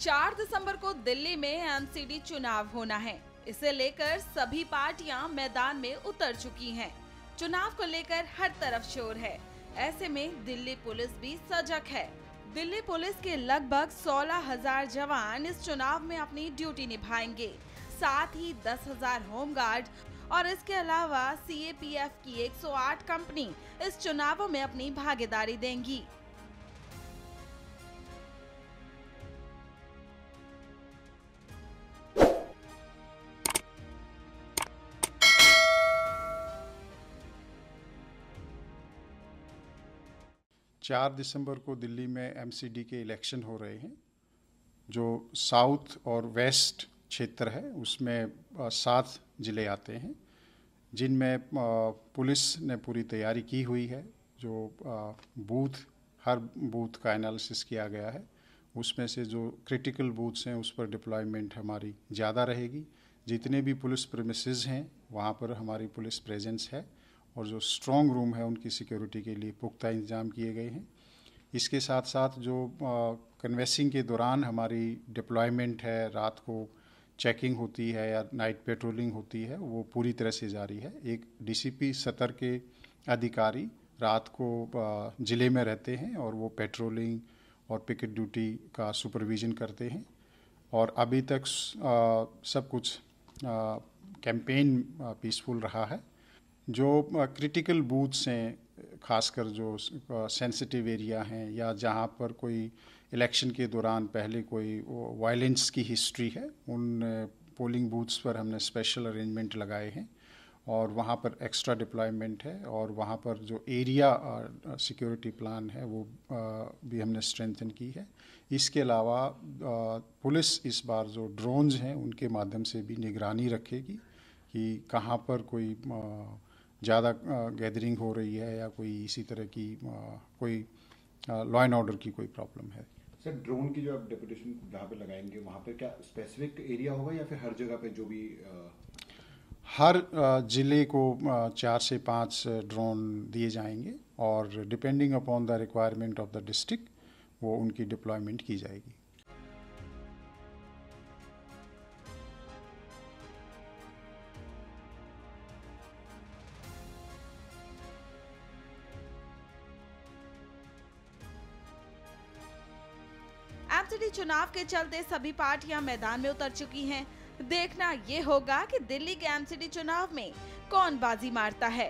4 दिसंबर को दिल्ली में एमसीडी चुनाव होना है। इसे लेकर सभी पार्टियाँ मैदान में उतर चुकी हैं। चुनाव को लेकर हर तरफ़ शोर है। ऐसे में दिल्ली पुलिस भी सजग है। दिल्ली पुलिस के लगभग सोलह हज़ार जवान इस चुनाव में अपनी ड्यूटी निभाएँगे। साथ ही दस हज़ार होमगार्ड और इसके अलावा सीएपीएफ की 108 कंपनी इस चुनावों में अपनी भागीदारी देंगी। चार दिसंबर को दिल्ली में एमसीडी के इलेक्शन हो रहे हैं, जो साउथ और वेस्ट क्षेत्र है, उसमें सात ज़िले आते हैं, जिनमें पुलिस ने पूरी तैयारी की हुई है, जो बूथ, हर बूथ का एनालिसिस किया गया है, उसमें से जो क्रिटिकल बूथ्स हैं, उस पर डिप्लॉयमेंट हमारी ज़्यादा रहेगी। जितने भी पुलिस प्रमिसेस हैं, वहाँ पर हमारी पुलिस प्रेजेंस है। और जो स्ट्रॉन्ग रूम है उनकी सिक्योरिटी के लिए पुख्ता इंतज़ाम किए गए हैं। इसके साथ साथ जो कन्वेसिंग के दौरान हमारी डिप्लॉयमेंट है, रात को चेकिंग होती है या नाइट पेट्रोलिंग होती है, वो पूरी तरह से जारी है। एक डीसीपी सतर के अधिकारी रात को ज़िले में रहते हैं और वो पेट्रोलिंग और पिकेट ड्यूटी का सुपरविजन करते हैं। और अभी तक सब कुछ कैंपेन पीसफुल रहा है। जो क्रिटिकल बूथ्स हैं, खासकर जो सेंसिटिव एरिया हैं, या जहाँ पर कोई इलेक्शन के दौरान पहले कोई वायलेंस की हिस्ट्री है, उन पोलिंग बूथ्स पर हमने स्पेशल अरेंजमेंट लगाए हैं, और वहाँ पर एक्स्ट्रा डिप्लॉयमेंट है, और वहाँ पर जो एरिया सिक्योरिटी प्लान है, वो भी हमने स्ट्रेंथन की है। इसके अलावा पुलिस इस बार जो ड्रोन्स हैं, उनके माध्यम से भी निगरानी रखेगी कि कहाँ पर कोई ज़्यादा गैदरिंग हो रही है या कोई इसी तरह की कोई लॉ एंड ऑर्डर की कोई प्रॉब्लम है? सर ड्रोन की जो आप डेपुटेशन जहाँ पे लगाएँगे वहाँ पे क्या स्पेसिफिक एरिया होगा या फिर हर जगह पे जो भी हर ज़िले को चार से पाँच ड्रोन दिए जाएँगे और depending upon the requirement of the district वो उनकी डिप्लॉयमेंट की जाएगी। एमसीडी चुनाव के चलते सभी पार्टियाँ मैदान में उतर चुकी हैं। देखना ये होगा कि दिल्ली के एमसीडी चुनाव में कौन बाजी मारता है।